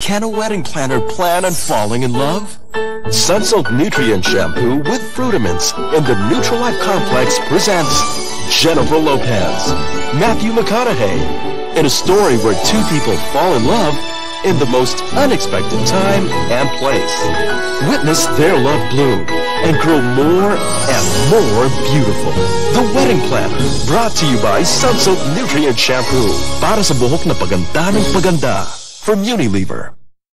Can a wedding planner plan on falling in love? Sunsilk Nutrient Shampoo with Fruitaments in the Nutralife Complex presents Jennifer Lopez, Matthew McConaughey, in a story where two people fall in love in the most unexpected time and place. Witness their love bloom and grow more and more beautiful. The Wedding Planner, brought to you by Sunsilk Nutrient Shampoo. Para sa buhok na paganda ng paganda. From Unilever.